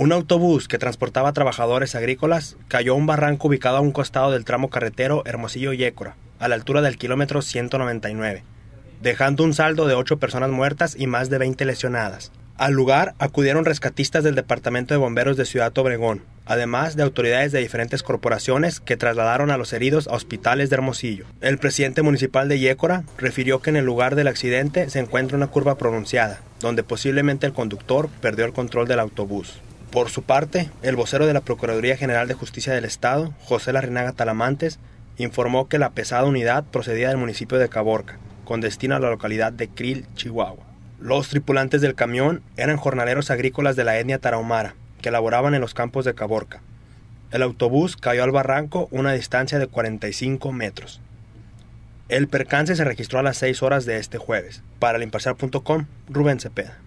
Un autobús que transportaba trabajadores agrícolas cayó a un barranco ubicado a un costado del tramo carretero Hermosillo-Yécora, a la altura del kilómetro 199, dejando un saldo de 8 personas muertas y más de 20 lesionadas. Al lugar acudieron rescatistas del Departamento de Bomberos de Ciudad Obregón, además de autoridades de diferentes corporaciones que trasladaron a los heridos a hospitales de Hermosillo. El presidente municipal de Yécora refirió que en el lugar del accidente se encuentra una curva pronunciada, donde posiblemente el conductor perdió el control del autobús. Por su parte, el vocero de la Procuraduría General de Justicia del Estado, José Larrinaga Talamantes, informó que la pesada unidad procedía del municipio de Caborca, con destino a la localidad de Krill, Chihuahua. Los tripulantes del camión eran jornaleros agrícolas de la etnia tarahumara, que laboraban en los campos de Caborca. El autobús cayó al barranco una distancia de 45 metros. El percance se registró a las 6 horas de este jueves. Para el Rubén Cepeda.